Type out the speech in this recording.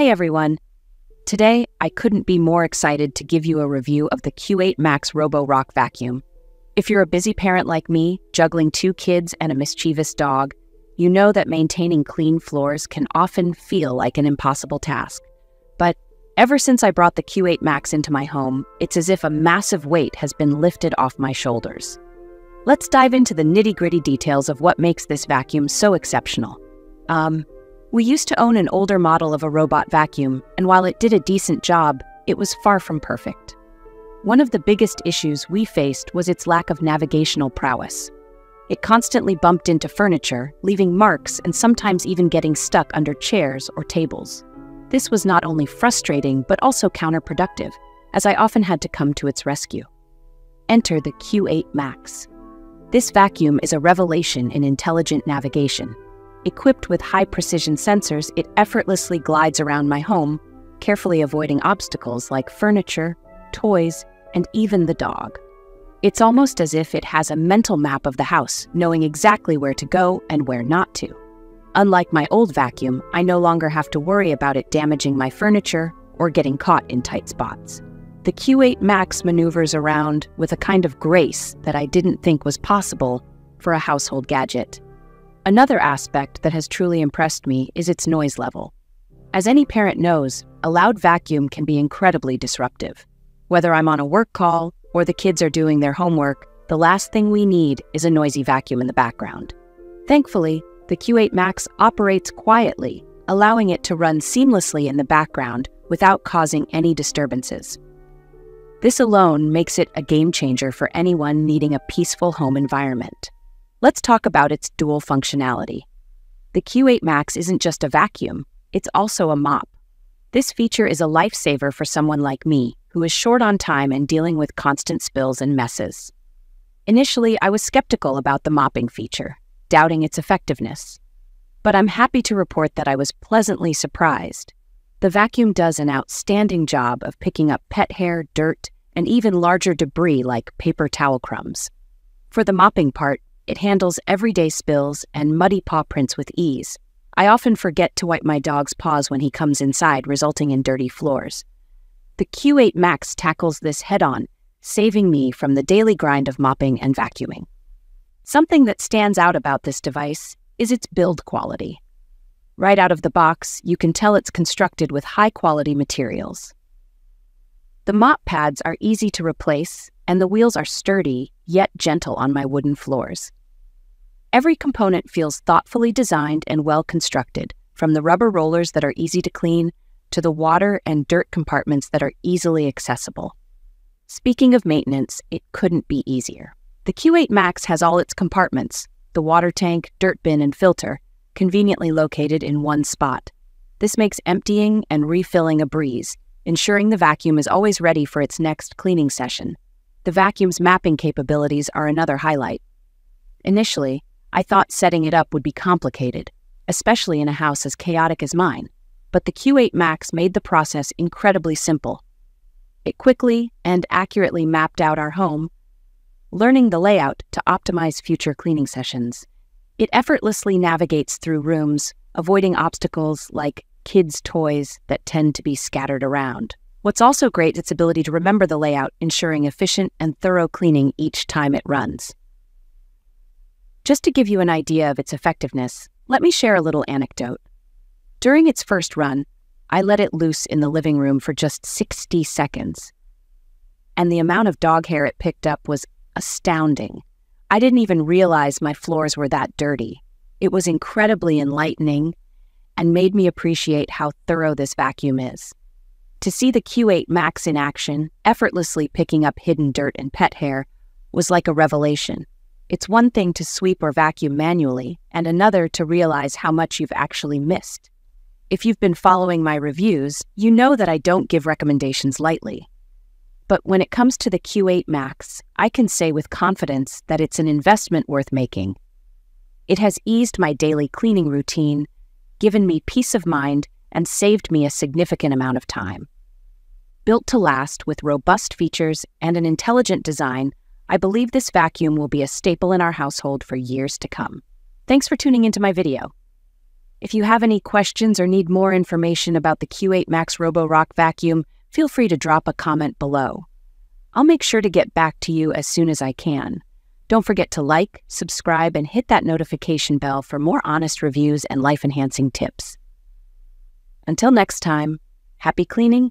Hey everyone! Today, I couldn't be more excited to give you a review of the Q8 Max Roborock Vacuum. If you're a busy parent like me, juggling two kids and a mischievous dog, you know that maintaining clean floors can often feel like an impossible task. But ever since I brought the Q8 Max into my home, it's as if a massive weight has been lifted off my shoulders. Let's dive into the nitty gritty details of what makes this vacuum so exceptional. Um, we used to own an older model of a robot vacuum, and while it did a decent job, it was far from perfect. One of the biggest issues we faced was its lack of navigational prowess. It constantly bumped into furniture, leaving marks and sometimes even getting stuck under chairs or tables. This was not only frustrating, but also counterproductive, as I often had to come to its rescue. Enter the Q8 Max. This vacuum is a revelation in intelligent navigation. Equipped with high precision sensors, it effortlessly glides around my home, carefully avoiding obstacles like furniture, toys, and even the dog. It's almost as if it has a mental map of the house, knowing exactly where to go and where not to. Unlike my old vacuum, I no longer have to worry about it damaging my furniture or getting caught in tight spots. The Q8 Max maneuvers around with a kind of grace that I didn't think was possible for a household gadget. Another aspect that has truly impressed me is its noise level. As any parent knows, a loud vacuum can be incredibly disruptive. Whether I'm on a work call or the kids are doing their homework, the last thing we need is a noisy vacuum in the background. Thankfully, the Q8 Max operates quietly, allowing it to run seamlessly in the background without causing any disturbances. This alone makes it a game changer for anyone needing a peaceful home environment. Let's talk about its dual functionality. The Q8 Max isn't just a vacuum, it's also a mop. This feature is a lifesaver for someone like me, who is short on time and dealing with constant spills and messes. Initially, I was skeptical about the mopping feature, doubting its effectiveness. But I'm happy to report that I was pleasantly surprised. The vacuum does an outstanding job of picking up pet hair, dirt, and even larger debris like paper towel crumbs. For the mopping part, it handles everyday spills and muddy paw prints with ease. I often forget to wipe my dog's paws when he comes inside, resulting in dirty floors. The Q8 Max tackles this head on, saving me from the daily grind of mopping and vacuuming. Something that stands out about this device is its build quality. Right out of the box, you can tell it's constructed with high quality materials. The mop pads are easy to replace, and the wheels are sturdy, yet gentle on my wooden floors. Every component feels thoughtfully designed and well constructed, from the rubber rollers that are easy to clean to the water and dirt compartments that are easily accessible. Speaking of maintenance, it couldn't be easier. The Q8 Max has all its compartments the water tank, dirt bin, and filter conveniently located in one spot. This makes emptying and refilling a breeze, ensuring the vacuum is always ready for its next cleaning session. The vacuum's mapping capabilities are another highlight. Initially, I thought setting it up would be complicated, especially in a house as chaotic as mine but the Q8 Max made the process incredibly simple. It quickly and accurately mapped out our home, learning the layout to optimize future cleaning sessions. It effortlessly navigates through rooms, avoiding obstacles like kids' toys that tend to be scattered around. What's also great is its ability to remember the layout, ensuring efficient and thorough cleaning each time it runs. Just to give you an idea of its effectiveness, let me share a little anecdote. During its first run, I let it loose in the living room for just 60 seconds. And the amount of dog hair it picked up was astounding. I didn't even realize my floors were that dirty. It was incredibly enlightening and made me appreciate how thorough this vacuum is. To see the Q8 Max in action, effortlessly picking up hidden dirt and pet hair, was like a revelation. It's one thing to sweep or vacuum manually, and another to realize how much you've actually missed. If you've been following my reviews, you know that I don't give recommendations lightly. But when it comes to the Q8 Max, I can say with confidence that it's an investment worth making. It has eased my daily cleaning routine, given me peace of mind, and saved me a significant amount of time. Built to last with robust features and an intelligent design, I believe this vacuum will be a staple in our household for years to come. Thanks for tuning into my video. If you have any questions or need more information about the Q8 Max Roborock vacuum, feel free to drop a comment below. I'll make sure to get back to you as soon as I can. Don't forget to like, subscribe, and hit that notification bell for more honest reviews and life enhancing tips. Until next time, happy cleaning